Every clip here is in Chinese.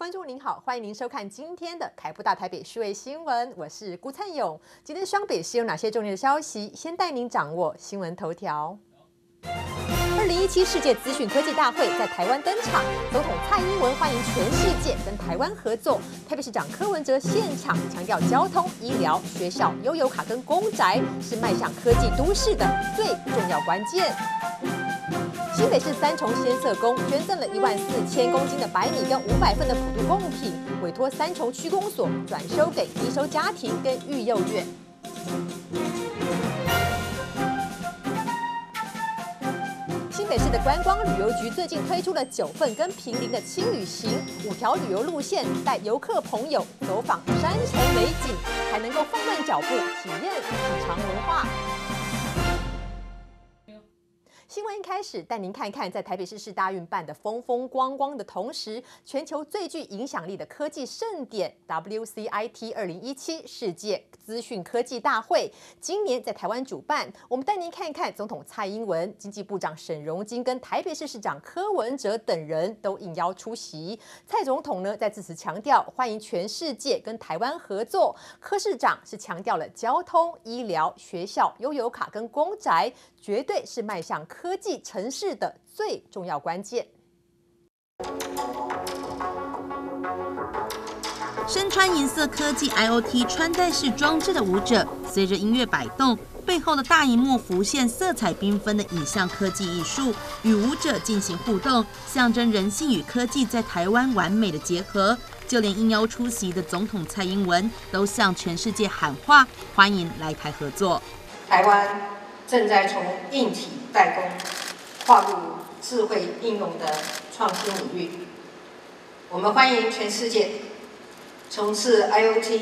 观众您好，欢迎您收看今天的凯布大台北数位新闻，我是辜灿勇。今天双北市有哪些重要的消息？先带您掌握新闻头条。二零一七世界资讯科技大会在台湾登场，总统蔡英文欢迎全世界跟台湾合作。台北市长柯文哲现场强调，交通、医疗、学校、悠游卡跟公宅是迈向科技都市的最重要关键。新北市三重先色宫捐赠了一万四千公斤的白米跟五百份的普渡贡品，委托三重区公所转收给低收家庭跟育幼院。新北市的观光旅游局最近推出了九份跟平林的轻旅行，五条旅游路线带游客朋友走访山城美景，还能够放慢脚步体验品尝文化。新闻一开始带您看一看，在台北市市大运办的风风光光的同时，全球最具影响力的科技盛典 WCIT 二零一七世界资讯科技大会今年在台湾主办。我们带您看一看，总统蔡英文、经济部长沈荣金跟台北市市长柯文哲等人都应邀出席。蔡总统呢在致辞强调，欢迎全世界跟台湾合作。柯市长是强调了交通、医疗、学校、悠游卡跟公宅，绝对是迈向科技城市的最重要关键。身穿银色科技 IOT 穿戴式装置的舞者，随着音乐摆动，背后的大荧幕浮现色彩缤纷的影像科技艺术，与舞者进行互动，象征人性与科技在台湾完美的结合。就连应邀出席的总统蔡英文，都向全世界喊话，欢迎来台合作。台湾正在从硬体代工跨入智慧应用的创新领域，我们欢迎全世界从事 IOT、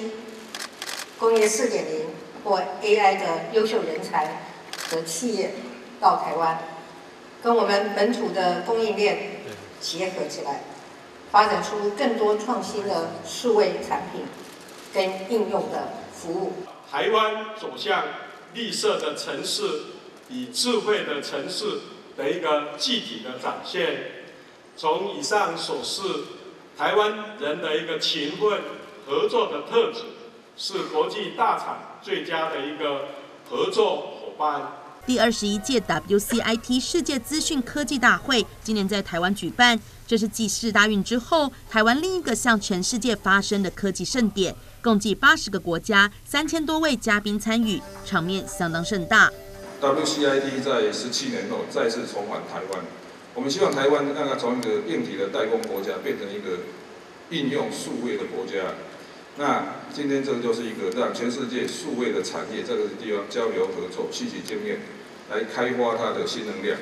工业四点零或 AI 的优秀人才和企业到台湾，跟我们本土的供应链结合起来，发展出更多创新的数位产品跟应用的服务。台湾走向绿色的城市与智慧的城市的一个具体的展现。从以上所示，台湾人的一个勤奋合作的特质，是国际大厂最佳的一个合作伙伴。第二十一届 WCIT 世界资讯科技大会今年在台湾举办，这是继世大运之后，台湾另一个向全世界发声的科技盛典。共计八十个国家，三千多位嘉宾参与，场面相当盛大。WCIT 在十七年后再次重返台湾，我们希望台湾让它从一个硬体的代工国家变成一个应用数位的国家。那今天这个就是一个让全世界数位的产业在这个地方交流合作、吸取经验，来开发它的新能量。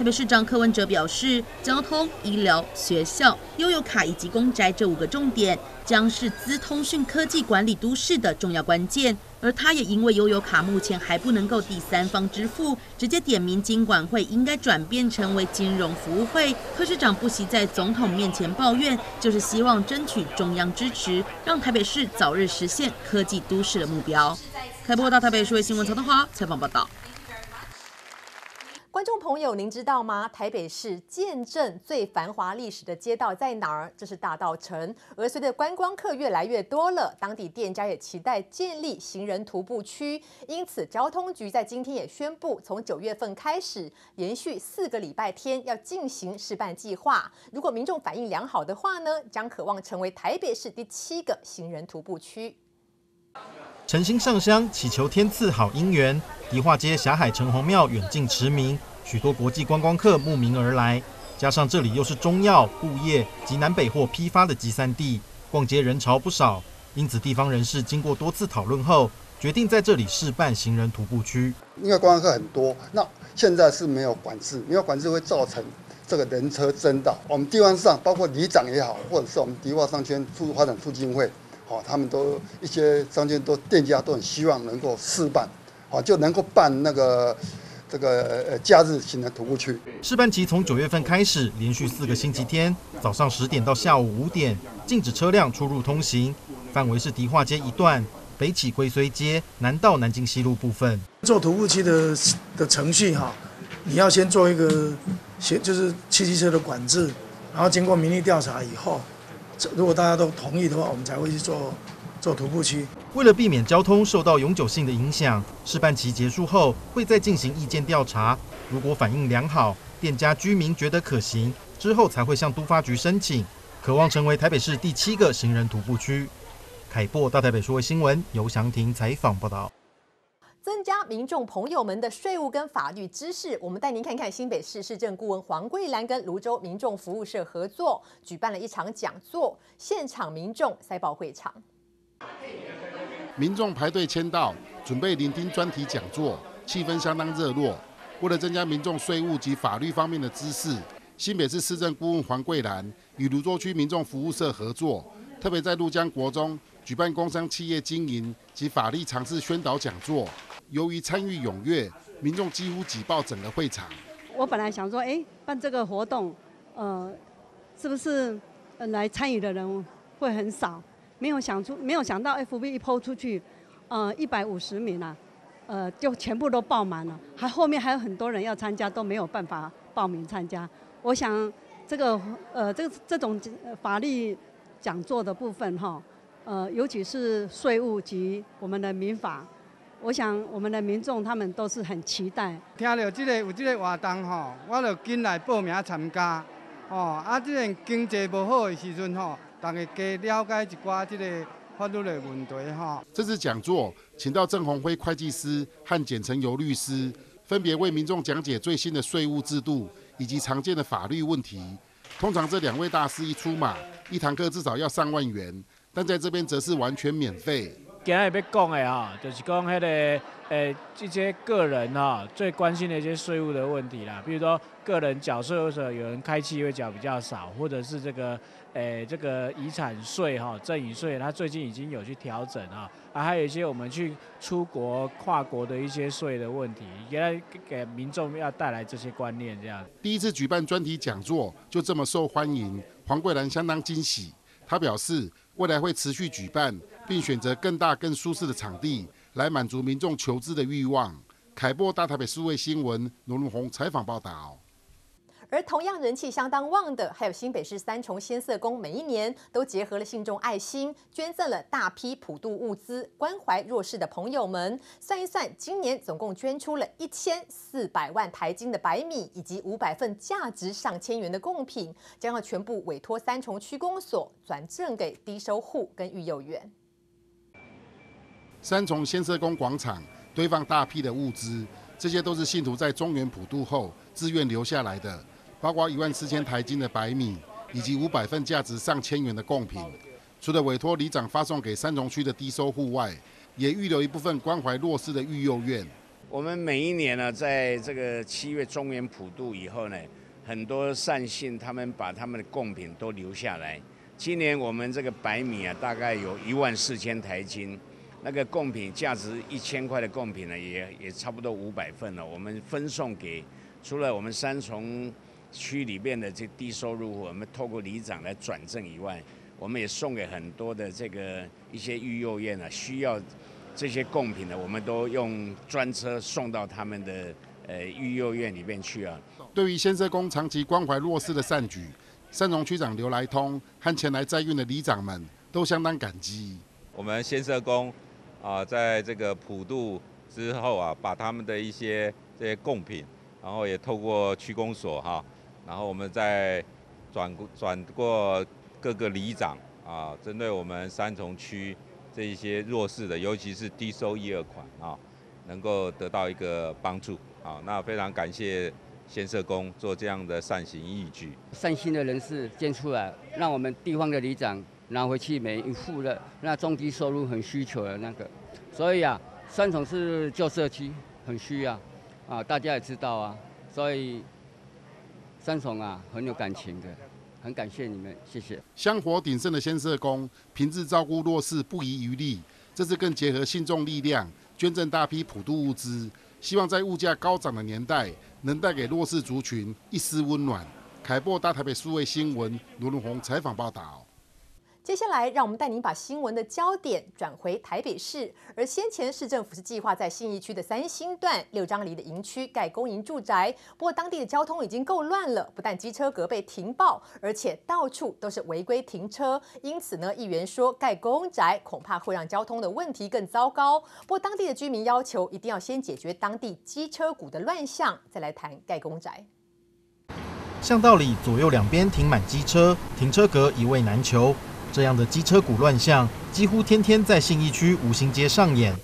台北市长柯文哲表示，交通、医疗、学校、悠游卡以及公宅这五个重点，将是资通讯科技管理都市的重要关键。而他也因为悠游卡目前还不能够第三方支付，直接点名金管会应该转变成为金融服务会。柯市长不惜在总统面前抱怨，就是希望争取中央支持，让台北市早日实现科技都市的目标。开播到台北市新闻曹德华采访报道。观众朋友，您知道吗？台北市见证最繁华历史的街道在哪儿？这是大道城。而随着观光客越来越多了，当地店家也期待建立行人徒步区。因此，交通局在今天也宣布，从九月份开始，连续四个礼拜天要进行示范计划。如果民众反应良好的话呢，将渴望成为台北市第七个行人徒步区。诚心上香祈求天赐好姻缘，迪化街霞海城隍庙远近驰名，许多国际观光客慕名而来。加上这里又是中药、布业及南北货批发的集散地，逛街人潮不少。因此，地方人士经过多次讨论后，决定在这里试办行人徒步区。因为观光客很多，那现在是没有管制，没有管制会造成这个人车争道。我们地方上，包括里长也好，或者是我们迪化商圈促发展促进会。哦，他们都一些商圈都店家都很希望能够试办，哦，就能够办那个这个呃假日型的徒步区。试办期从九月份开始，连续四个星期天，早上十点到下午五点，禁止车辆出入通行，范围是迪化街一段、北起龟虽街、南到南京西路部分。做徒步区的的程序哈，你要先做一个先就是汽机车的管制，然后经过民意调查以后。如果大家都同意的话，我们才会去做做徒步区。为了避免交通受到永久性的影响，试办期结束后会再进行意见调查。如果反应良好，店家居民觉得可行，之后才会向都发局申请，渴望成为台北市第七个行人徒步区。凯播大台北数位新闻游祥婷采访报道。增加民众朋友们的税务跟法律知识，我们带您看看新北市市政顾问黄桂兰跟泸州民众服务社合作举办了一场讲座，现场民众塞爆会场。民众排队签到，准备聆听专题讲座，气氛相当热络。为了增加民众税务及法律方面的知识，新北市市政顾问黄桂兰与泸州区民众服务社合作，特别在鹭江国中举办工商企业经营及法律常识宣导讲座。由于参与踊跃，民众几乎挤爆整个会场。我本来想说，哎，办这个活动，呃，是不是来参与的人会很少？没有想出，没有想到 FB 一抛出去，呃，一百五十名啊，呃，就全部都爆满了。还后面还有很多人要参加，都没有办法报名参加。我想这个呃，这这种法律讲座的部分哈，呃，尤其是税务及我们的民法。我想我们的民众他们都是很期待。听到这个有这个活动吼，我就进来报名参加。哦，啊，这个经济不好的时阵吼，大家加了解一寡这个法律的问题哈。这次讲座请到郑鸿辉会计师和简成游律师，分别为民众讲解最新的税务制度以及常见的法律问题。通常这两位大师一出马，一堂课至少要上万元，但在这边则是完全免费。今日要讲的哈，就是讲迄个诶，这些个人哈最关心的一些税务的问题啦，比如说个人缴税或者有人开契会缴比较少，或者是这个诶这个遗产税哈赠与税，它最近已经有去调整啊，啊还有一些我们去出国跨国的一些税的问题，原来给民众要带来这些观念这样。第一次举办专题讲座就这么受欢迎，黄桂兰相当惊喜，他表示未来会持续举办。并选择更大、更舒适的场地来满足民众求知的欲望。凯波大台北数位新闻罗荣宏采访报道。而同样人气相当旺的，还有新北市三重仙色宫，每一年都结合了信众爱心，捐赠了大批普渡物资，关怀弱势的朋友们。算一算，今年总共捐出了一千四百万台金的白米，以及五百份价值上千元的贡品，将要全部委托三重区公所转赠给低收户跟育幼院。三重先社宫广场堆放大批的物资，这些都是信徒在中原普渡后自愿留下来的，包括一万四千台斤的白米，以及五百份价值上千元的贡品。除了委托里长发送给三重区的低收户外，也预留一部分关怀弱势的育幼院。我们每一年呢，在这个七月中原普渡以后呢，很多善信他们把他们的贡品都留下来。今年我们这个白米啊，大概有一万四千台斤。那个贡品价值一千块的贡品呢，也也差不多五百份了。我们分送给除了我们三重区里面的这低收入户，我们透过里长来转赠以外，我们也送给很多的这个一些育幼院啊，需要这些贡品的，我们都用专车送到他们的呃育幼院里面去啊。对于先社工长期关怀弱势的善举，三重区长刘来通和前来在运的里长们都相当感激。我们先社工。啊，在这个普渡之后啊，把他们的一些这些贡品，然后也透过区公所哈，然后我们再转转过各个里长啊，针对我们三重区这一些弱势的，尤其是低收益二款啊，能够得到一个帮助啊。那非常感谢先社工做这样的善行义举，善心的人士捐出来，让我们地方的里长。拿回去每一户的那中低收入很需求的那个，所以啊，三重是旧社区，很需要啊，大家也知道啊，所以三重啊很有感情的，很感谢你们，谢谢。香火鼎盛的先社工，平日照顾弱势不遗余力，这次更结合信众力量，捐赠大批普渡物资，希望在物价高涨的年代，能带给弱势族群一丝温暖。凯播大台北数位新闻，卢龙宏采访报道。接下来，让我们带您把新闻的焦点转回台北市。而先前市政府是计划在信义区的三星段六张里的营区盖公营住宅，不过当地的交通已经够乱了，不但机车格被停爆，而且到处都是违规停车。因此呢，议员说盖公宅恐怕会让交通的问题更糟糕。不过当地的居民要求一定要先解决当地机车股的乱象，再来谈盖公宅。巷道里左右两边停满机车，停车格一位难求。这样的机车股乱象，几乎天天在信义区五星街上演。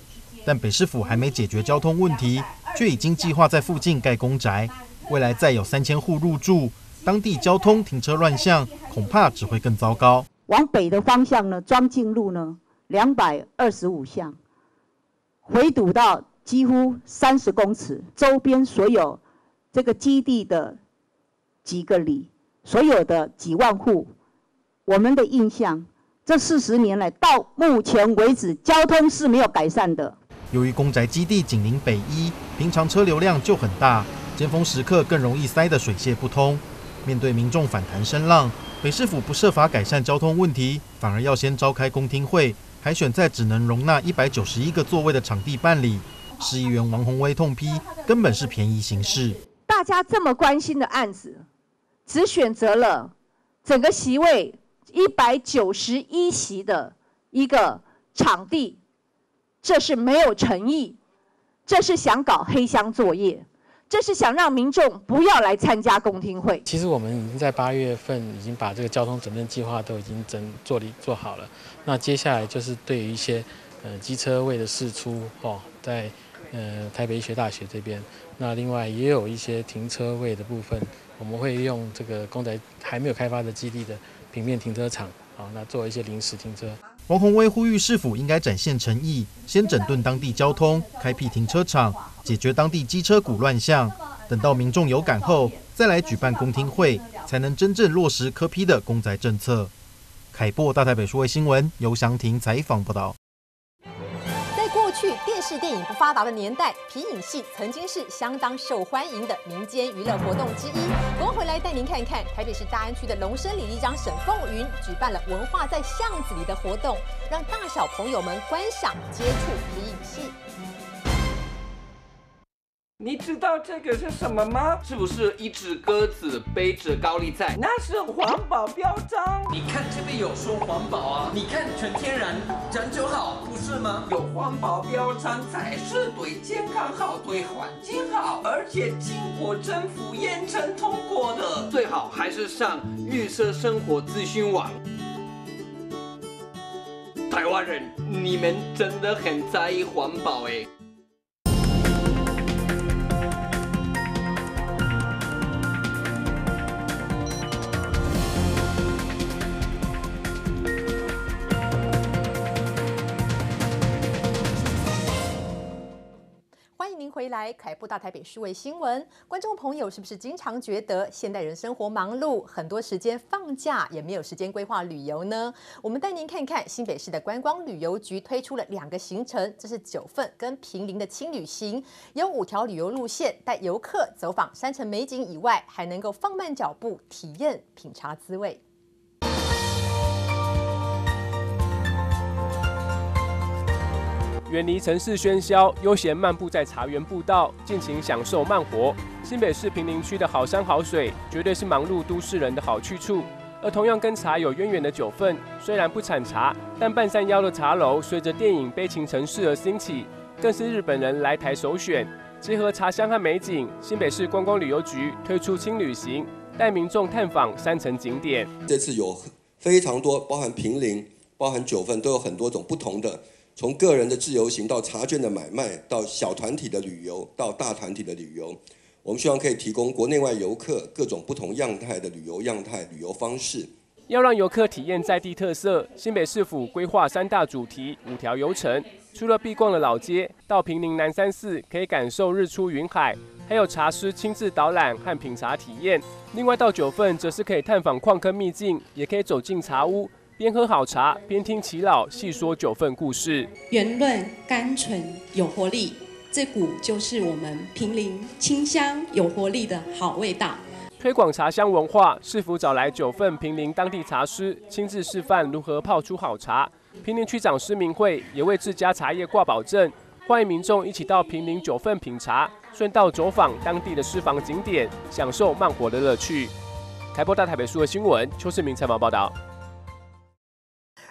但北市府还没解决交通问题，却已经计划在附近盖公宅。未来再有三千户入住，当地交通停车乱象，恐怕只会更糟糕。往北的方向呢，庄敬路呢，两百二十五巷，回堵到几乎三十公尺，周边所有这个基地的几个里，所有的几万户。我们的印象，这四十年来到目前为止，交通是没有改善的。由于公宅基地紧邻北一，平常车流量就很大，尖峰时刻更容易塞得水泄不通。面对民众反弹声浪，北市府不设法改善交通问题，反而要先召开公听会，还选在只能容纳一百九十一个座位的场地办理。市议员王宏威痛批，根本是便宜行事。大家这么关心的案子，只选择了整个席位。一百九十一席的一个场地，这是没有诚意，这是想搞黑箱作业，这是想让民众不要来参加公听会。其实我们已经在八月份已经把这个交通整顿计划都已经整做理做好了，那接下来就是对于一些呃机车位的释出哦，在呃台北医学大学这边，那另外也有一些停车位的部分，我们会用这个公宅还没有开发的基地的。平面停车场，好，那做一些临时停车。王宏威呼吁市府应该展现诚意，先整顿当地交通，开辟停车场，解决当地机车股乱象。等到民众有感后，再来举办公听会，才能真正落实科批的公宅政策。凯博大台北数位新闻游祥庭采访报道。是电影不发达的年代，皮影戏曾经是相当受欢迎的民间娱乐活动之一。我们回来带您看看台北市大安区的龙生里一张沈凤云举办了文化在巷子里的活动，让大小朋友们观赏接触皮影戏。你知道这个是什么吗？是不是一只鸽子背着高丽菜？那是环保标章。你看这边有说环保啊，你看纯天然，人就好，不是吗？有环保标章才是对健康好，对环境好，而且经过政府验证通过的。最好还是上绿色生活资讯网。台湾人，你们真的很在意环保哎。回来，凯布大台北数位新闻，观众朋友是不是经常觉得现代人生活忙碌，很多时间放假也没有时间规划旅游呢？我们带您看看新北市的观光旅游局推出了两个行程，这是九份跟平林的轻旅行，有五条旅游路线，带游客走访山城美景以外，还能够放慢脚步，体验品茶滋味。远离城市喧嚣，悠闲漫步在茶园步道，尽情享受慢活。新北市平林区的好山好水，绝对是忙碌都市人的好去处。而同样跟茶有渊源的九份，虽然不产茶，但半山腰的茶楼随着电影《悲情城市》而兴起，更是日本人来台首选。结合茶香和美景，新北市观光旅游局推出轻旅行，带民众探访山城景点。这次有非常多，包含平林、包含九份，都有很多种不同的。从个人的自由行到茶券的买卖，到小团体的旅游，到大团体的旅游，我们希望可以提供国内外游客各种不同样态的旅游样态、旅游方式。要让游客体验在地特色，新北市府规划三大主题、五条游程。除了必逛的老街，到平林南山寺可以感受日出云海，还有茶师亲自导览和品茶体验。另外到九份，则是可以探访矿坑秘境，也可以走进茶屋。边喝好茶，边听耆老细说九份故事。圆润、甘醇、有活力，这股就是我们平林清香有活力的好味道。推广茶香文化，市府找来九份平林当地茶师亲自示范如何泡出好茶。平林区长施明慧也为自家茶叶挂保证，欢迎民众一起到平林九份品茶，顺道走访当地的私房景点，享受慢活的乐趣。台播大台北书的新闻，邱世明采访报道。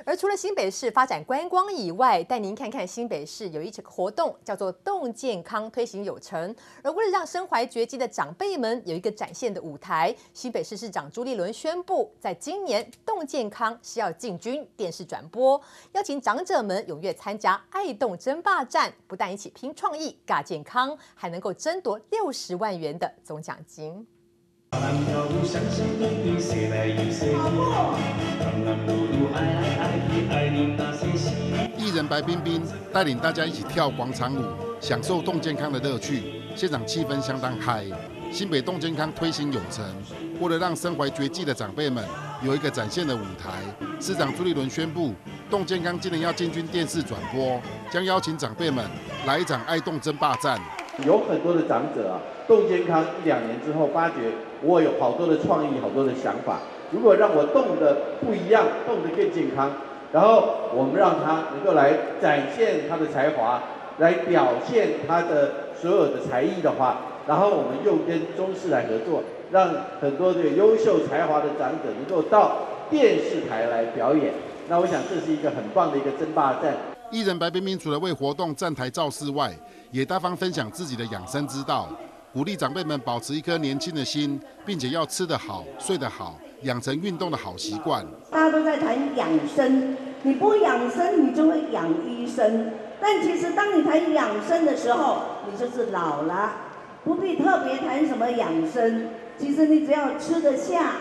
而除了新北市发展观光以外，带您看看新北市有一个活动叫做“动健康推行有成”。而为了让身怀绝技的长辈们有一个展现的舞台，新北市市长朱立伦宣布，在今年动健康是要进军电视转播，邀请长者们踊跃参加爱动争霸战，不但一起拼创意、尬健康，还能够争夺六十万元的总奖金。艺人白冰冰带领大家一起跳广场舞，享受动健康的乐趣，现场气氛相当嗨。新北动健康推行永成，为了让身怀绝技的长辈们有一个展现的舞台，市长朱立伦宣布，动健康今年要进军电视转播，将邀请长辈们来一场爱动争霸战。有很多的长者啊，动健康一两年之后，发觉我有好多的创意，好多的想法。如果让我动的不一样，动得更健康，然后我们让他能够来展现他的才华，来表现他的所有的才艺的话，然后我们又跟中视来合作，让很多的优秀才华的长者能够到电视台来表演。那我想这是一个很棒的一个争霸战。艺人白冰冰除了为活动站台造势外，也大方分享自己的养生之道，鼓励长辈们保持一颗年轻的心，并且要吃得好、睡得好，养成运动的好习惯。大家都在谈养生，你不养生，你就会养医生。但其实当你谈养生的时候，你就是老了，不必特别谈什么养生。其实你只要吃得下、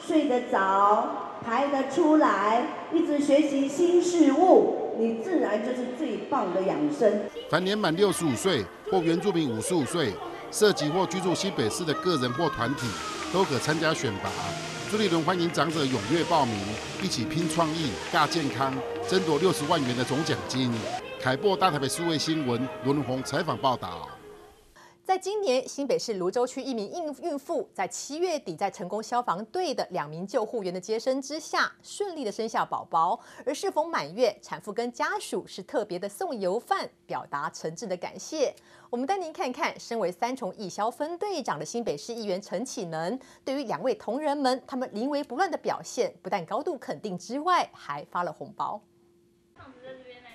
睡得着。排得出来，一直学习新事物，你自然就是最棒的养生。凡年满六十五岁或原住民五十五岁，涉及或居住西北市的个人或团体，都可参加选拔。朱立伦欢迎长者踊跃报名，一起拼创意、大健康，争夺六十万元的总奖金。凯播大台北数位新闻轮红采访报道。在今年新北市泸州区一名孕孕妇，在七月底在成功消防队的两名救护员的接生之下，顺利的生下宝宝。而适逢满月，产妇跟家属是特别的送油饭，表达诚挚的感谢。我们带您看看，身为三重义消分队长的新北市议员陈启能，对于两位同仁们他们临危不乱的表现，不但高度肯定之外，还发了红包。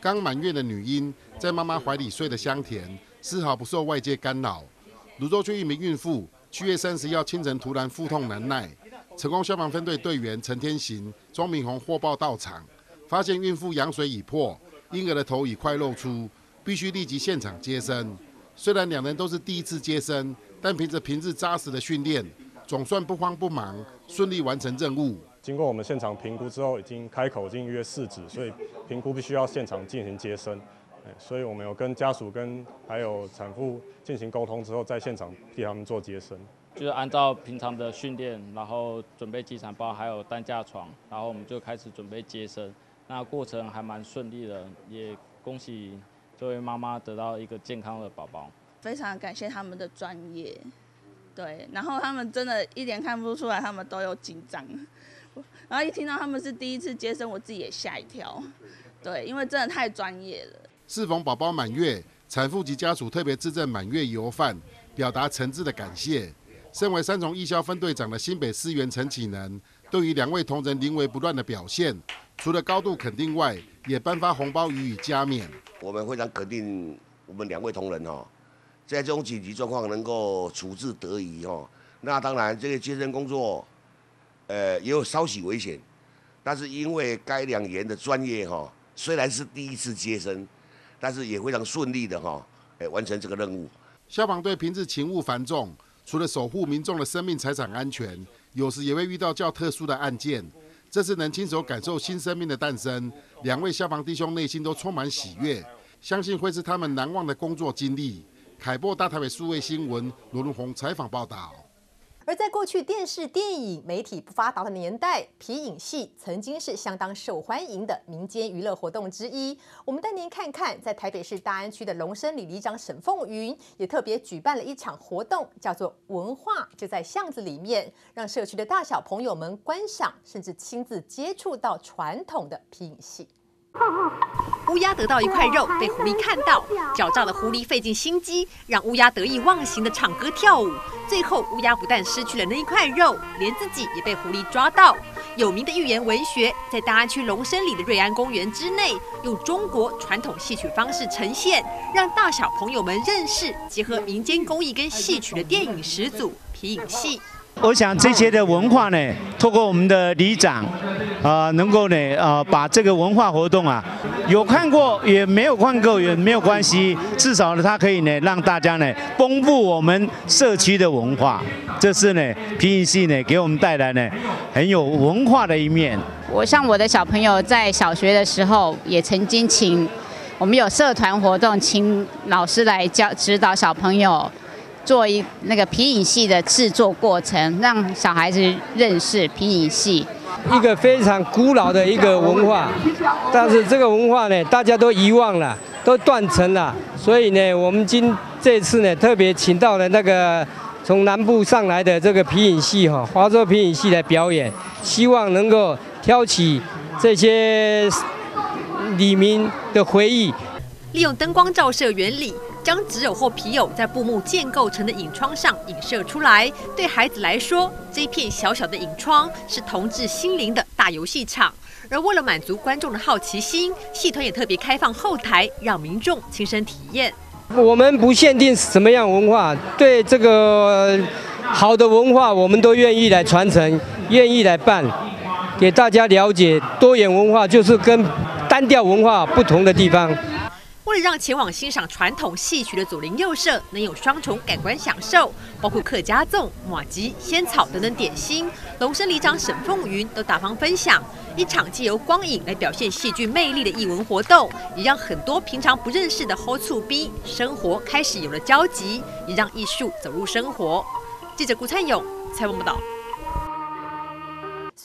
刚满月的女婴在妈妈怀里睡得香甜。丝毫不受外界干扰。泸州区一名孕妇，七月三十号清晨突然腹痛难耐，成功消防分队队员陈天行、庄明宏获报到场，发现孕妇羊水已破，婴儿的头已快露出，必须立即现场接生。虽然两人都是第一次接生，但凭着平日扎实的训练，总算不慌不忙，顺利完成任务。经过我们现场评估之后，已经开口已经约四指，所以评估必须要现场进行接生。所以我们有跟家属跟还有产妇进行沟通之后，在现场替他们做接生，就是按照平常的训练，然后准备机产包还有担架床，然后我们就开始准备接生。那过程还蛮顺利的，也恭喜这位妈妈得到一个健康的宝宝。非常感谢他们的专业，对，然后他们真的一点看不出来他们都有紧张，然后一听到他们是第一次接生，我自己也吓一跳，对，因为真的太专业了。适逢宝宝满月，产妇及家属特别致赠满月油饭，表达诚挚的感谢。身为三重义消分队长的新北市员陈启能，对于两位同仁临危不乱的表现，除了高度肯定外，也颁发红包予以加冕。我们非常肯定我们两位同仁哦，在这种紧急状况能够处置得宜哦。那当然，这个接生工作，呃，也有稍许危险，但是因为该两员的专业哈，虽然是第一次接生。但是也非常顺利的哈，哎，完成这个任务。消防队平日勤务繁重，除了守护民众的生命财产安全，有时也会遇到较特殊的案件。这次能亲手感受新生命的诞生，两位消防弟兄内心都充满喜悦，相信会是他们难忘的工作经历。凯播大台北数位新闻罗荣宏采访报道。而在过去电视、电影、媒体不发达的年代，皮影戏曾经是相当受欢迎的民间娱乐活动之一。我们带您看看，在台北市大安区的龙生里里长沈凤云也特别举办了一场活动，叫做“文化就在巷子里面”，让社区的大小朋友们观赏，甚至亲自接触到传统的皮影戏。乌鸦得到一块肉，被狐狸看到，狡诈的狐狸费尽心机，让乌鸦得意忘形的唱歌跳舞。最后，乌鸦不但失去了那一块肉，连自己也被狐狸抓到。有名的寓言文学在大安区龙生里的瑞安公园之内，用中国传统戏曲方式呈现，让大小朋友们认识结合民间工艺跟戏曲的电影始祖皮影戏。我想这些的文化呢，透过我们的里长，啊，能够呢，啊，把这个文化活动啊，有看过也没有看过也没有关系，至少呢，它可以呢，让大家呢，丰富我们社区的文化。这是呢，皮影戏呢，给我们带来呢，很有文化的一面。我像我的小朋友在小学的时候，也曾经请我们有社团活动，请老师来教指导小朋友。做一那个皮影戏的制作过程，让小孩子认识皮影戏，一个非常古老的一个文化，但是这个文化呢，大家都遗忘了，都断层了。所以呢，我们今这次呢，特别请到了那个从南部上来的这个皮影戏哈，华州皮影戏来表演，希望能够挑起这些李明的回忆，利用灯光照射原理。将纸偶或皮偶在布幕建构成的影窗上影射出来。对孩子来说，这一片小小的影窗是同志心灵的大游戏场。而为了满足观众的好奇心，戏团也特别开放后台，让民众亲身体验。我们不限定什么样文化，对这个好的文化，我们都愿意来传承，愿意来办，给大家了解多元文化就是跟单调文化不同的地方。为了让前往欣赏传统戏曲的左邻右舍能有双重感官享受，包括客家粽、马吉、仙草等等点心，龙生里长沈凤云都大方分享。一场借由光影来表现戏剧魅力的艺文活动，也让很多平常不认识的 Hold 醋逼生活开始有了交集，也让艺术走入生活。记者顾灿勇采访报道。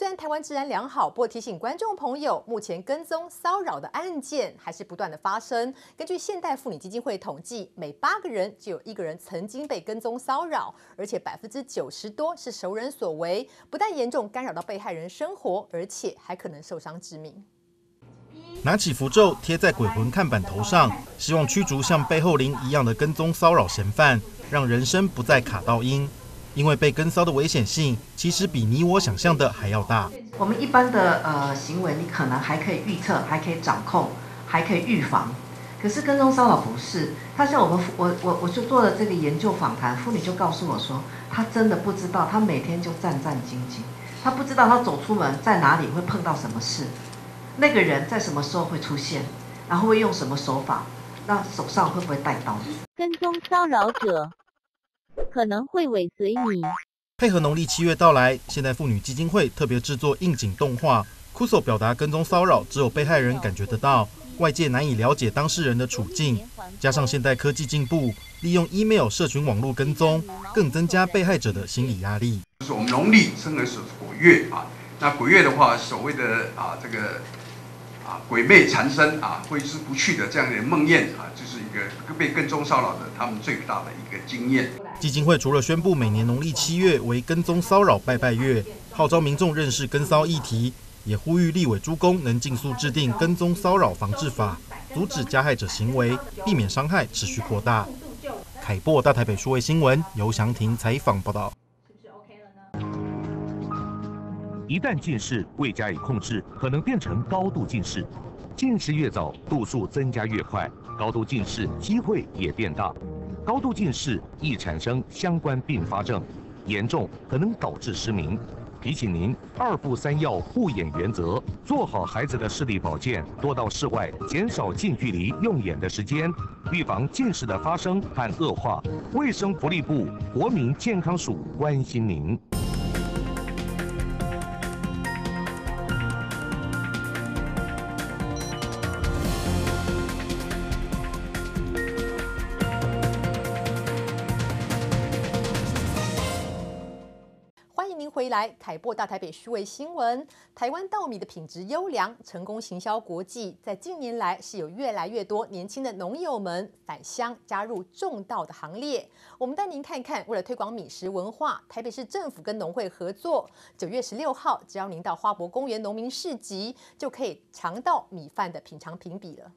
虽然台湾治安良好，不过提醒观众朋友，目前跟踪骚扰的案件还是不断的发生。根据现代妇女基金会统计，每八个人就有一个人曾经被跟踪骚扰，而且百分之九十多是熟人所为，不但严重干扰到被害人生活，而且还可能受伤致命。拿起符咒贴在鬼魂看板头上，希望驱逐像背后灵一样的跟踪骚扰嫌犯，让人生不再卡到音。因为被跟骚的危险性，其实比你我想象的还要大。我们一般的呃行为，你可能还可以预测，还可以掌控，还可以预防。可是跟踪骚扰不是，他像我们我我我就做了这个研究访谈，妇女就告诉我说，她真的不知道，她每天就战战兢兢，她不知道她走出门在哪里会碰到什么事，那个人在什么时候会出现，然后会用什么手法，那手上会不会带刀？跟踪骚扰者。可能会尾随你。配合农历七月到来，现代妇女基金会特别制作应景动画，哭诉表达跟踪骚扰只有被害人感觉得到，外界难以了解当事人的处境。加上现代科技进步，利用 email 社群网络跟踪，更增加被害者的心理压力。就是我们农历称为是鬼月啊，那鬼月的话，所谓的啊这个啊鬼魅缠身啊挥之不去的这样的梦魇啊，就是一个被跟踪骚扰的他们最大的一个经验。基金会除了宣布每年农历七月为跟踪骚扰拜拜月，号召民众认识跟骚议题，也呼吁立委诸公能尽速制定跟踪骚扰防治法，阻止加害者行为，避免伤害持续扩大。凯播大台北数位新闻尤祥婷采访报道。一旦近视未加以控制，可能变成高度近视。近视越早，度数增加越快，高度近视机会也变大。高度近视易产生相关并发症，严重可能导致失明。提醒您二不三要护眼原则，做好孩子的视力保健，多到室外，减少近距离用眼的时间，预防近视的发生和恶化。卫生福利部国民健康署关心您。来，凯播大台北虚位新闻。台湾稻米的品质优良，成功行销国际。在近年来，是有越来越多年轻的农友们返乡加入种稻的行列。我们带您看看，为了推广米食文化，台北市政府跟农会合作，九月十六号，只要您到花博公园农民市集，就可以尝到米饭的品尝评比了。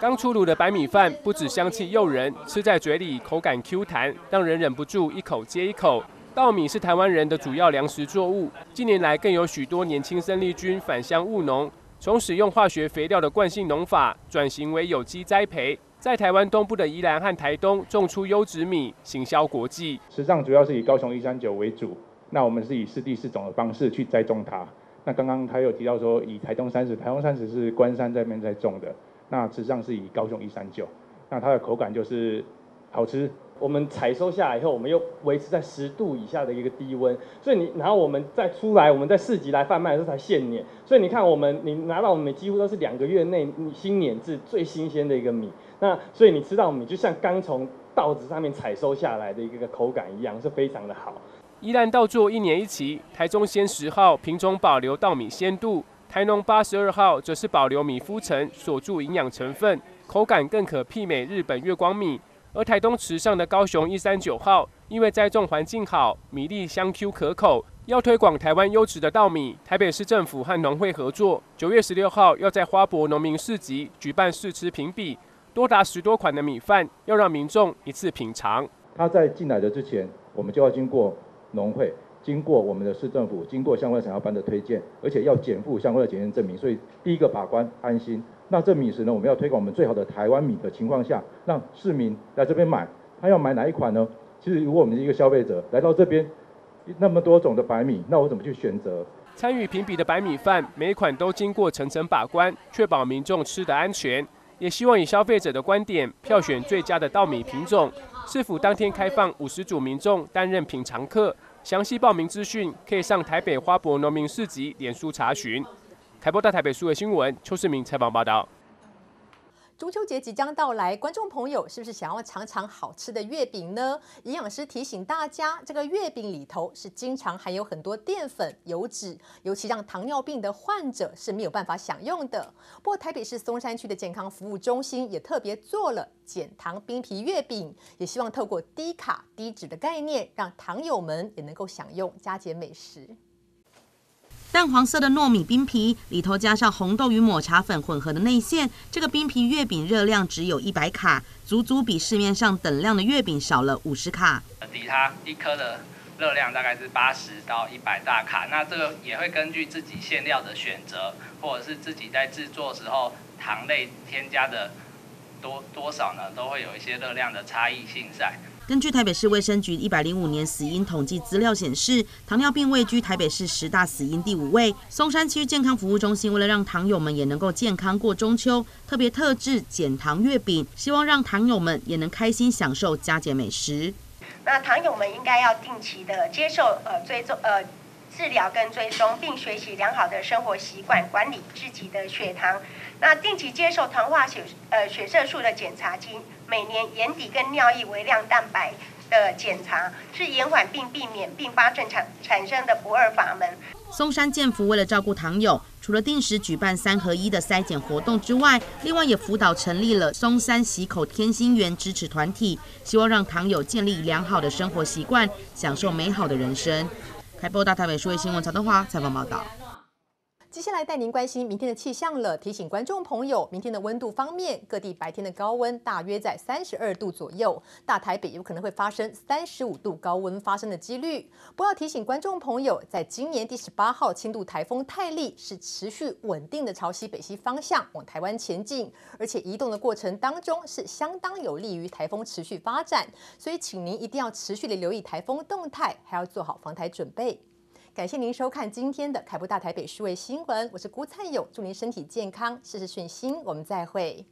刚出炉的白米饭不止香气诱人，吃在嘴里口感 Q 弹，让人忍不住一口接一口。稻米是台湾人的主要粮食作物，近年来更有许多年轻生力军返乡务农，从使用化学肥料的惯性农法转型为有机栽培，在台湾东部的宜兰和台东种出优质米，行销国际。实际上主要是以高雄一三九为主，那我们是以四地四种的方式去栽种它。那刚刚他有提到说，以台东三十，台东三十是关山这边在种的。那实际上是以高雄一三九，那它的口感就是好吃。我们采收下来以后，我们又维持在十度以下的一个低温，所以你然后我们再出来，我们在市集来贩卖的时候才现碾。所以你看，我们你拿到我们几乎都是两个月内新碾制最新鲜的一个米。那所以你吃到米就像刚从稻子上面采收下来的一个口感一样，是非常的好。宜兰稻作一年一期，台中鲜十号品种保留稻米鲜度。台农八十二号则是保留米麸层，锁住营养成分，口感更可媲美日本月光米。而台东池上的高雄一三九号，因为栽种环境好，米粒香 Q 可口，要推广台湾优质的稻米，台北市政府和农会合作，九月十六号要在花博农民市集举办试吃评比，多达十多款的米饭，要让民众一次品尝。他在进来的之前，我们就要经过农会。经过我们的市政府，经过相关产销班的推荐，而且要减负相关的检验证明，所以第一个把关安心。那这米食呢，我们要推广我们最好的台湾米的情况下，让市民来这边买，他要买哪一款呢？其实如果我们一个消费者来到这边，那么多种的白米，那我怎么去选择？参与评比的白米饭，每一款都经过层层把关，确保民众吃的安全。也希望以消费者的观点票选最佳的稻米品种。市府当天开放五十组民众担任品尝客。详细报名资讯可以上台北花博农民市集脸书查询。台播大台北数位新闻邱世明采访报道。中秋节即将到来，观众朋友是不是想要尝尝好吃的月饼呢？营养师提醒大家，这个月饼里头是经常含有很多淀粉、油脂，尤其让糖尿病的患者是没有办法享用的。不过，台北市松山区的健康服务中心也特别做了减糖冰皮月饼，也希望透过低卡低脂的概念，让糖友们也能够享用佳节美食。淡黄色的糯米冰皮里头加上红豆与抹茶粉混合的内馅，这个冰皮月饼热量只有一百卡，足足比市面上等量的月饼少了五十卡。底它一颗的热量大概是八十到一百大卡，那这个也会根据自己馅料的选择，或者是自己在制作时候糖类添加的多多少呢，都会有一些热量的差异性在。根据台北市卫生局一百零五年死因统计资料显示，糖尿病位居台北市十大死因第五位。松山区健康服务中心为了让糖友们也能够健康过中秋，特别特制减糖月饼，希望让糖友们也能开心享受佳节美食。那糖友们应该要定期的接受呃追踪呃治疗跟追踪，并学习良好的生活习惯，管理自己的血糖。那定期接受糖化血呃血色素的检查及每年眼底跟尿液微量蛋白的检查，是延缓并避免并发症产产生的不二法门。松山健福为了照顾糖友，除了定时举办三合一的筛检活动之外，另外也辅导成立了松山喜口天心园支持团体，希望让糖友建立良好的生活习惯，享受美好的人生。开播大台北数位新闻曹德华采访报道。接下来带您关心明天的气象了。提醒观众朋友，明天的温度方面，各地白天的高温大约在三十二度左右，大台北有可能会发生三十五度高温发生的几率。不要提醒观众朋友，在今年第十八号轻度台风泰利是持续稳定的朝西北西方向往台湾前进，而且移动的过程当中是相当有利于台风持续发展，所以请您一定要持续的留意台风动态，还要做好防台准备。感谢您收看今天的凯播大台北数位新闻，我是郭灿勇，祝您身体健康，事事顺心，我们再会。